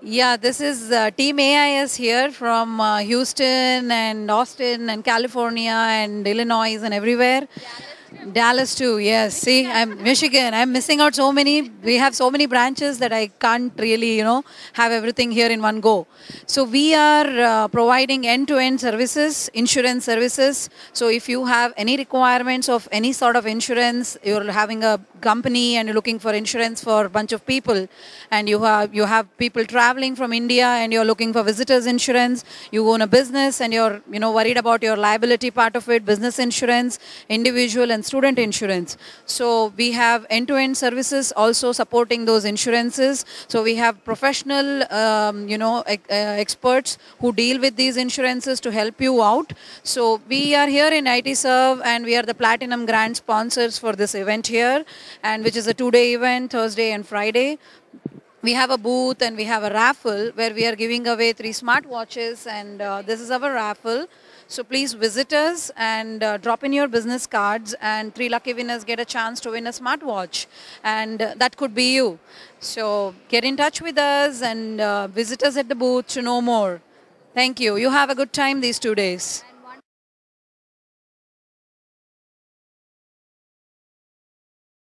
Yeah, this is uh, Team AIS here from uh, Houston and Austin and California and Illinois and everywhere. Dallas too, yes. See, I'm Michigan. I'm missing out so many. We have so many branches that I can't really, you know, have everything here in one go. So we are uh, providing end-to-end services, insurance services. So if you have any requirements of any sort of insurance, you're having a company and you're looking for insurance for a bunch of people, and you have you have people traveling from India and you're looking for visitors insurance. You own a business and you're you know worried about your liability part of it, business insurance, individual and student insurance. So we have end-to-end services also supporting those insurances. So we have professional, um, you know, ex- uh, experts who deal with these insurances to help you out. So we are here in IT Serve and we are the platinum grant sponsors for this event here, and which is a two-day event, Thursday and Friday we have a booth and we have a raffle where we are giving away three smartwatches and uh, this is our raffle. So please visit us and uh, drop in your business cards and three lucky winners get a chance to win a smartwatch. And uh, that could be you. So get in touch with us and uh, visit us at the booth to know more. Thank you. You have a good time these two days